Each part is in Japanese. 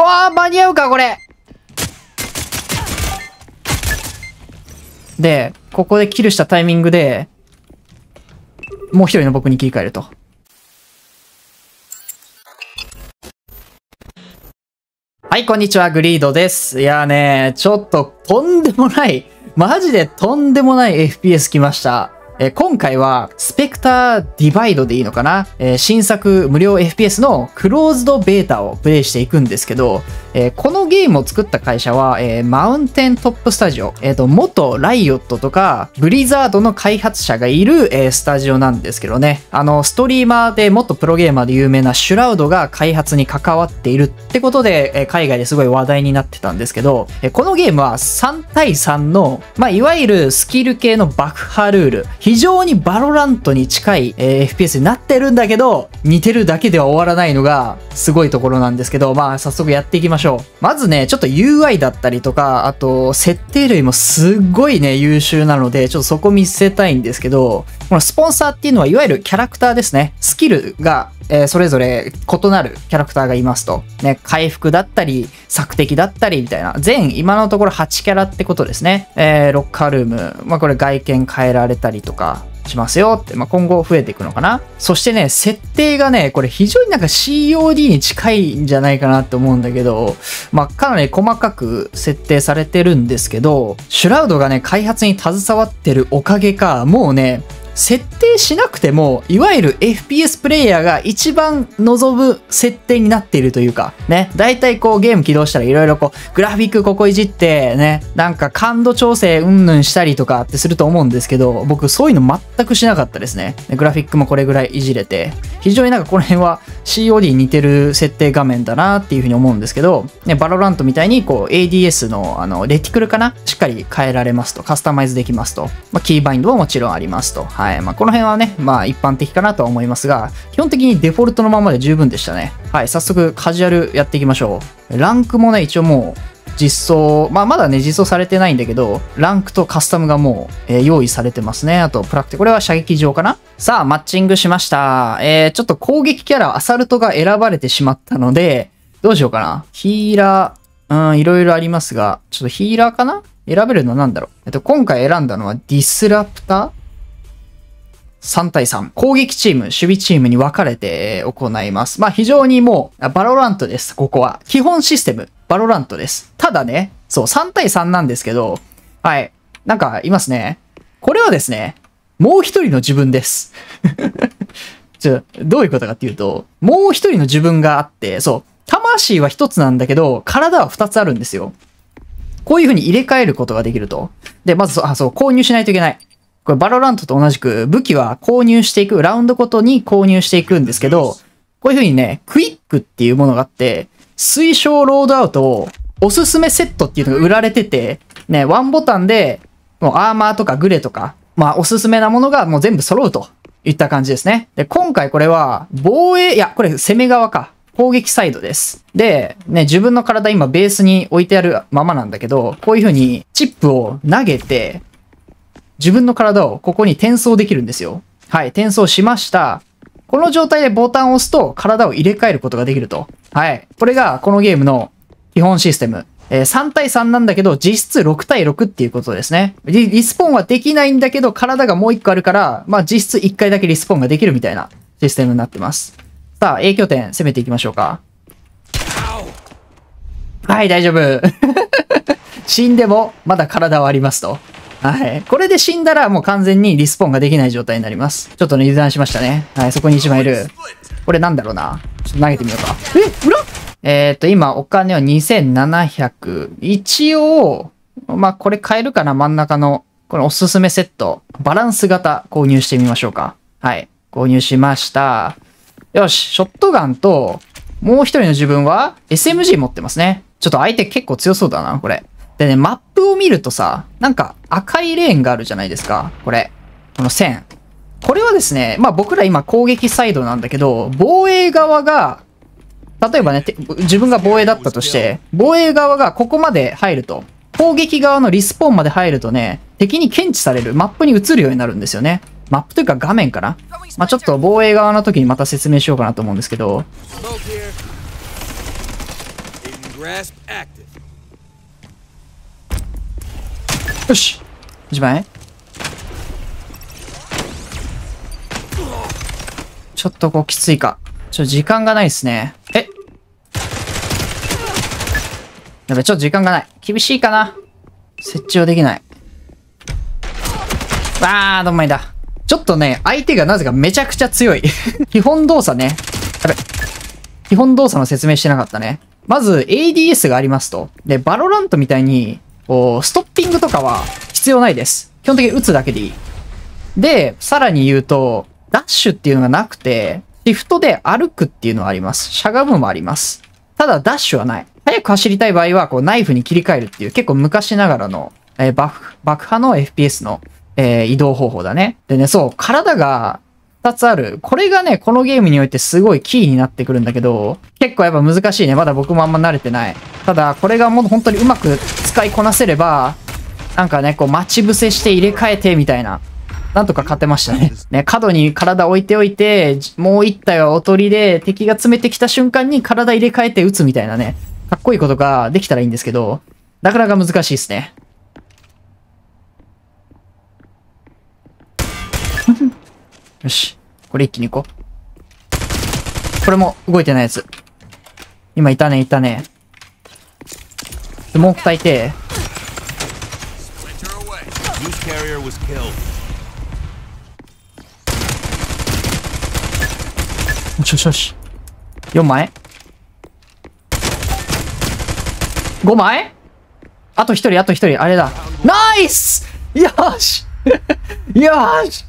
わー、間に合うか、これ。で、ここでキルしたタイミングで、もう一人の僕に切り替えると。はい、こんにちは、グリードです。いやーね、ちょっととんでもない、マジでとんでもない FPS 来ました。え今回は、スペクターディバイドでいいのかな、え新作無料 FPS のクローズドベータをプレイしていくんですけど、えこのゲームを作った会社は、えマウンテントップスタジオ、えっ、と、元ライオットとか、ブリザードの開発者がいる、えスタジオなんですけどね、あの、ストリーマーで元プロゲーマーで有名なシュラウドが開発に関わっているってことで、え海外ですごい話題になってたんですけど、えこのゲームは3対3の、まあ、いわゆるスキル系の爆破ルール、非常にバロラントに近い、えー FPS になってるんだけど、似てるだけでは終わらないのが、すごいところなんですけど、まあ、早速やっていきましょう。まずね、ちょっと UI だったりとか、あと、設定類もすっごいね、優秀なので、ちょっとそこ見せたいんですけど、このスポンサーっていうのは、いわゆるキャラクターですね。スキルが、えーそれぞれ異なるキャラクターがいますと。ね、回復だったり、索敵だったりみたいな。全、今のところ8キャラってことですね。えーロッカールーム。まあ、これ外見変えられたりとか、しますよって、まあ、今後増えていくのかな。そしてね、設定がね、これ非常になんか COD に近いんじゃないかなって思うんだけど、まあ、かなり細かく設定されてるんですけど、シュラウドがね、開発に携わってるおかげか、もうね、設定しなくても、いわゆる FPS プレイヤーが一番望む設定になっているというか、ね、だいたいこうゲーム起動したらいろいろこう、グラフィックここいじって、ね、なんか感度調整うんぬんしたりとかってすると思うんですけど、僕そういうの全くしなかったですね。グラフィックもこれぐらいいじれて、非常になんかこの辺は COD に似てる設定画面だなっていうふうに思うんですけど、ね、バロラントみたいにこう ADS のあのレティクルかな？しっかり変えられますと、カスタマイズできますと、まあ、キーバインドももちろんありますと。はい。まあ、この辺はね、まあ一般的かなとは思いますが、基本的にデフォルトのままで十分でしたね。はい。早速カジュアルやっていきましょう。ランクもね、一応もう、実装、まあまだね、実装されてないんだけど、ランクとカスタムがもう、えー用意されてますね。あと、プラクティ、これは射撃場かな？さあ、マッチングしました。えー、ちょっと攻撃キャラ、アサルトが選ばれてしまったので、どうしようかな。ヒーラー、うん、いろいろありますが、ちょっとヒーラーかな？選べるのなんだろう。えっと、今回選んだのはディスラプター？3対3。攻撃チーム、守備チームに分かれて行います。まあ非常にもう、バロラントです、ここは。基本システム、バロラントです。ただね、そう、3対3なんですけど、はい。なんか、いますね。これはですね、もう一人の自分です。ちょ、どういうことかっていうと、もう一人の自分があって、そう、魂は一つなんだけど、体は二つあるんですよ。こういう風に入れ替えることができると。で、まず、あ、そう、購入しないといけない。これ、バロラントと同じく、武器は購入していく、ラウンドごとに購入していくんですけど、こういう風にね、クイックっていうものがあって、推奨ロードアウトを、おすすめセットっていうのが売られてて、ね、ワンボタンで、もうアーマーとかグレとか、まあ、おすすめなものがもう全部揃うといった感じですね。で、今回これは、防衛、いや、これ攻め側か。攻撃サイドです。で、ね、自分の体今ベースに置いてあるままなんだけど、こういう風にチップを投げて、自分の体をここに転送できるんですよ。はい、転送しました。この状態でボタンを押すと体を入れ替えることができると。はい。これがこのゲームの基本システム。えー3対3なんだけど、実質6対6っていうことですね。リリスポーンはできないんだけど、体がもう1個あるから、まあ実質1回だけリスポーンができるみたいなシステムになってます。さあ、影響点攻めていきましょうか。はい、大丈夫。死んでも、まだ体はありますと。はい。これで死んだらもう完全にリスポーンができない状態になります。ちょっとね、油断しましたね。はい、そこに一枚いる。これなんだろうな。ちょっと投げてみようか。え裏？えー、っと、今、お金は2700。一応、まあ、これ買えるかな真ん中の、このおすすめセット。バランス型購入してみましょうか。はい。購入しました。よし、ショットガンと、もう一人の自分は SMG 持ってますね。ちょっと相手結構強そうだな、これ。でね、マップを見るとさ、なんか赤いレーンがあるじゃないですか。これ。この線。これはですね、まあ僕ら今攻撃サイドなんだけど、防衛側が、例えばね、自分が防衛だったとして、防衛側がここまで入ると、攻撃側のリスポーンまで入るとね、敵に検知される、マップに映るようになるんですよね。マップというか画面かな。まあちょっと防衛側の時にまた説明しようかなと思うんですけど、よし一番ちょっとこうきついか。ちょ、時間がないですね。え？やべ、ちょっと時間がない。厳しいかな。設置はできない。わー、どんまいだ。ちょっとね、相手がなぜかめちゃくちゃ強い。基本動作ね。やべ。基本動作の説明してなかったね。まず ADS がありますと。で、バロラントみたいに、こう、ストッピングとかは必要ないです。基本的に撃つだけでいい。で、さらに言うと、ダッシュっていうのがなくて、シフトで歩くっていうのはあります。しゃがむもあります。ただ、ダッシュはない。早く走りたい場合は、こう、ナイフに切り替えるっていう、結構昔ながらの、えー爆、爆破の FPS の、えー移動方法だね。でね、そう、体が2つある。これがね、このゲームにおいてすごいキーになってくるんだけど、結構やっぱ難しいね。まだ僕もあんま慣れてない。ただ、これがもう本当にうまく使いこなせれば、なんかね、こう、待ち伏せして入れ替えてみたいな。なんとか勝てましたね。ね、角に体置いておいて、じもう一体はおとりで敵が詰めてきた瞬間に体入れ替えて撃つみたいなね。かっこいいことができたらいいんですけど、なかなか難しいですね。よし。これ一気に行こう。これも動いてないやつ。今いたね、いたね。スモーク焚いて.よしよしよし。4枚 ?5 枚あと1人、あと1人、あれだ。ナイスよし よし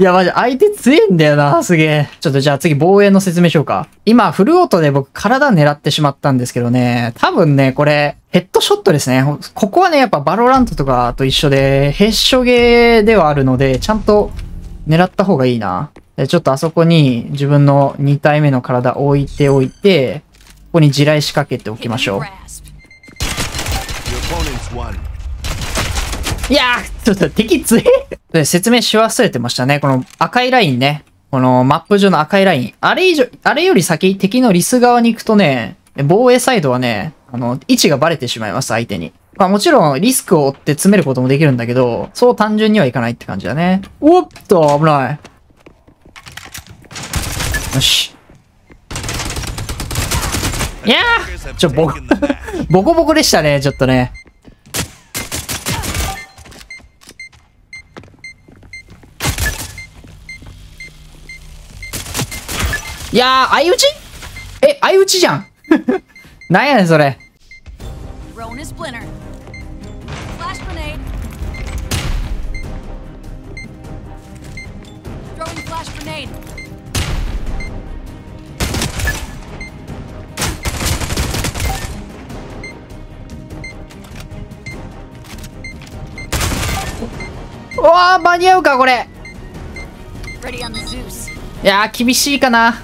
いや、マジ、相手強いんだよな、すげえ。ちょっとじゃあ次、防衛の説明しようか。今、フルオートで僕、体狙ってしまったんですけどね、多分ね、これ、ヘッドショットですね。ここはね、やっぱバロラントとかと一緒で、ヘッショゲーではあるので、ちゃんと狙った方がいいな。ちょっとあそこに自分の2体目の体置いておいて、ここに地雷仕掛けておきましょう。いやーちょっと敵強い説明し忘れてましたね。この赤いラインね。このマップ上の赤いライン。あれ以上、あれより先、敵のリス側に行くとね、防衛サイドはね、あの、位置がバレてしまいます、相手に。まあもちろんリスクを負って詰めることもできるんだけど、そう単純にはいかないって感じだね。おっと、危ない。よし。いやーちょ、ボコ ボコボコでしたね、ちょっとね。いやー、相打ち？え、相打ちじゃん。なんやねん、それ。うわー間に合うかこれいやー厳しいかな。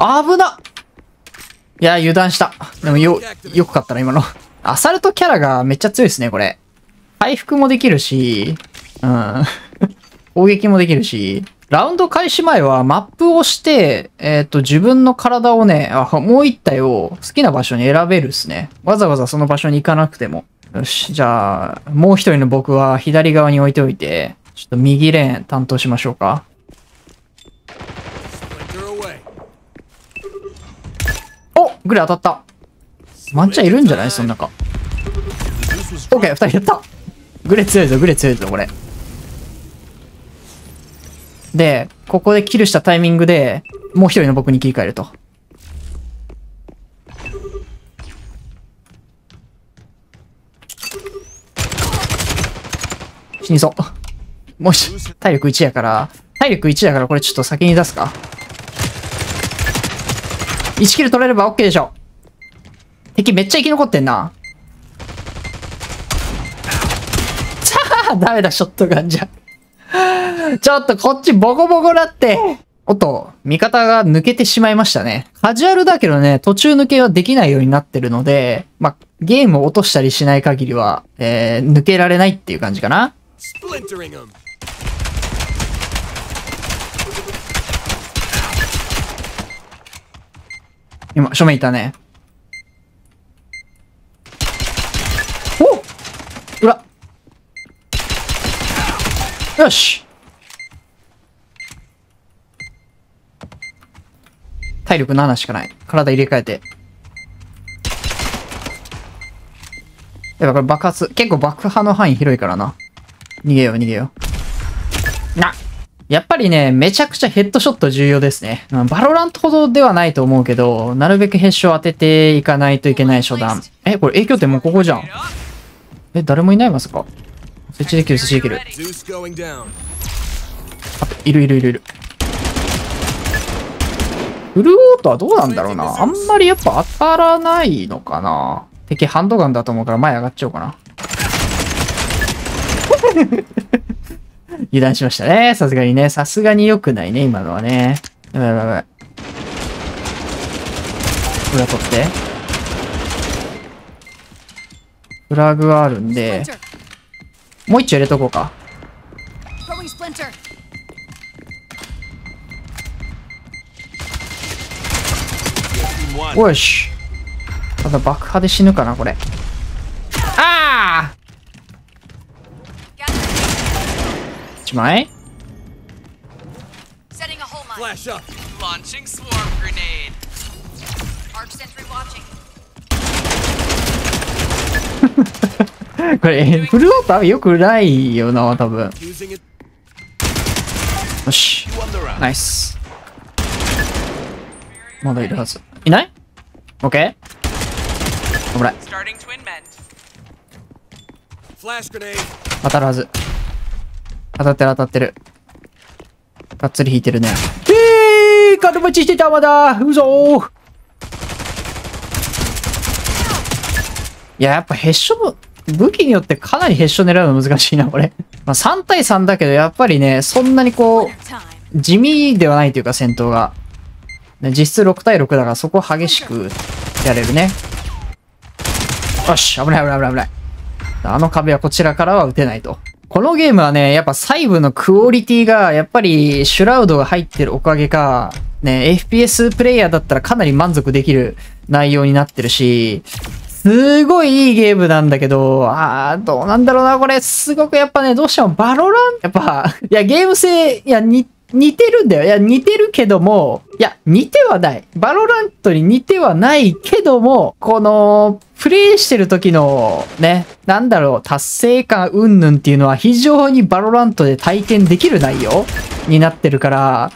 危ないや、油断した。でもよ、よく勝ったな、今の。アサルトキャラがめっちゃ強いですね、これ。回復もできるし、うん。攻撃もできるし、ラウンド開始前はマップをして、えっ、と、自分の体をね、あ、もう一体を好きな場所に選べるっすね。わざわざその場所に行かなくても。よし、じゃあ、もう一人の僕は左側に置いておいて、ちょっと右レーン担当しましょうか。グレ当たった。ワンチャンいるんじゃない？その中。オッケー、二人やった。グレ強いぞ、グレ強いぞ、これ。で、ここでキルしたタイミングで、もう一人の僕に切り替えると。死にそう。もし、体力1やから、体力1やからこれちょっと先に出すか。1キル取れれば OK でしょ。敵めっちゃ生き残ってんな。さあ、ダメだ、ショットガンじゃ。ちょっとこっちボコボコだって。おっと、味方が抜けてしまいましたね。カジュアルだけどね、途中抜けはできないようになってるので、まあ、ゲームを落としたりしない限りは、えー、抜けられないっていう感じかな。今、正面いたね。おらよし体力7しかない。体入れ替えて。やっぱこれ爆発、結構爆破の範囲広いからな。逃げよう逃げよう。なっやっぱりね、めちゃくちゃヘッドショット重要ですね。うんバロラントほどではないと思うけど、なるべくヘッショを当てていかないといけない初弾。え、これ A 拠点もうここじゃん。え、誰もいないますか？設置できる、設置できる。あ、いるいるいるいる。フルオートはどうなんだろうな。あんまりやっぱ当たらないのかな。敵ハンドガンだと思うから前上がっちゃおうかな。油断しましたね。さすがにね。さすがに良くないね、今のはね。やばいやばいやばい。裏取って。フラグはあるんで.もう一丁入れとこうか。One. よし。ただ爆破で死ぬかな、これ。1枚。これフルオーターよくないよな多分。よし。ナイスまだいるはず。いない ?OK 危ない。当たるはず。当たってる当たってる。がっつり引いてるね。えー、カルマチしてたまだ嘘ーいや、やっぱヘッショの、武器によってかなりヘッショ狙うの難しいな、これ。まあ3対3だけど、やっぱりね、そんなにこ.う、地味ではないというか、戦闘が。ね実質6対6だから、そこ激しくやれるね。よし、危ない危ない危ない危ない。あの壁はこちらからは撃てないと。このゲームはね、やっぱ細部のクオリティが、やっぱりシュラウドが入ってるおかげか、ね、FPS プレイヤーだったらかなり満足できる内容になってるし、すごいいいゲームなんだけど、あー、どうなんだろうな、これ。すごくやっぱね、どうしてもバロラン、やっぱ、いや、ゲーム性、いや、に、似てるんだよ。いや、似てるけども、いや、似てはない。バロラントに似てはないけども、この、プレイしてる時の、ね、なんだろう、達成感云々っていうのは非常にバロラントで体験できる内容になってるから、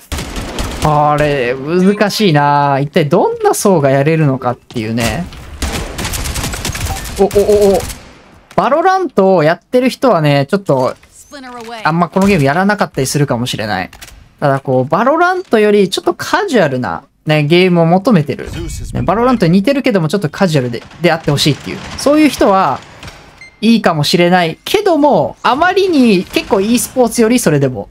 あれ、難しいな一体どんな層がやれるのかっていうね。お、お、お、お。バロラントをやってる人はね、ちょっとあんまこのゲームやらなかったりするかもしれない。ただこう、バロラントよりちょっとカジュアルな、ね、ゲームを求めてる。ね、バロラントに似てるけどもちょっとカジュアルで、であってほしいっていう。そういう人は、いいかもしれないけども、あまりに結構 e スポーツよりそれでも、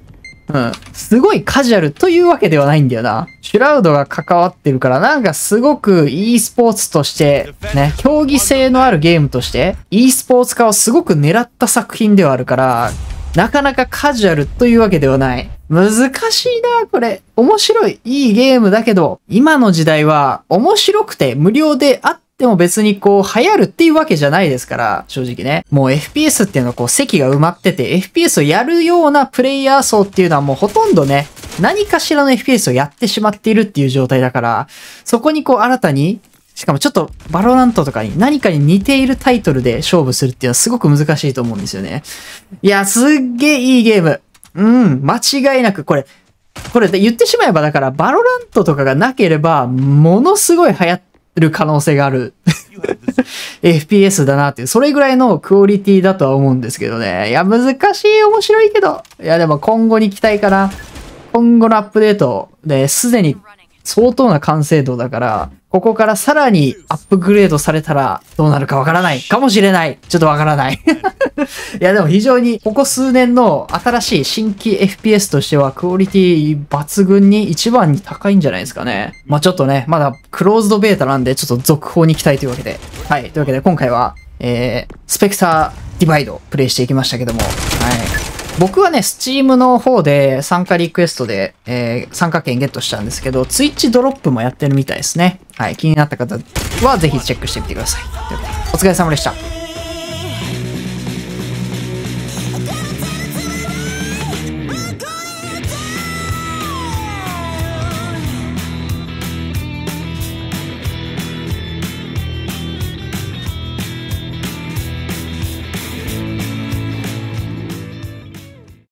うん。すごいカジュアルというわけではないんだよな。シュラウドが関わってるから、なんかすごく e スポーツとして、ね、競技性のあるゲームとして、e スポーツ化をすごく狙った作品ではあるから、なかなかカジュアルというわけではない。難しいな、これ。面白い。いいゲームだけど、今の時代は面白くて無料であっても別にこう流行るっていうわけじゃないですから、正直ね。もう FPS っていうのはこう席が埋まってて、FPS をやるようなプレイヤー層っていうのはもうほとんどね、何かしらの FPS をやってしまっているっていう状態だから、そこにこう新たにしかもちょっとバロラントとかに何かに似ているタイトルで勝負するっていうのはすごく難しいと思うんですよね。いや、すっげえいいゲーム。うん、間違いなくこれ、これ言ってしまえばだからバロラントとかがなければ、ものすごい流行ってる可能性がある FPS だなっていう、それぐらいのクオリティだとは思うんですけどね。いや、難しい、面白いけど。いや、でも今後に期待かな。今後のアップデートで、すでに.相当な完成度だから、ここからさらにアップグレードされたらどうなるかわからない。かもしれない。ちょっとわからない。いや、でも非常にここ数年の新しい新規 FPS としてはクオリティ抜群に一番に高いんじゃないですかね。まあちょっとね、まだクローズドベータなんでちょっと続報に期待というわけで。はい。というわけで今回は、えー、スペクターディバイドプレイしていきましたけども、はい。僕はね、Steam の方で参加リクエストで、えー参加券ゲットしたんですけど、Twitch ドロップもやってるみたいですね。はい。気になった方はぜひチェックしてみてください。お疲れ様でした。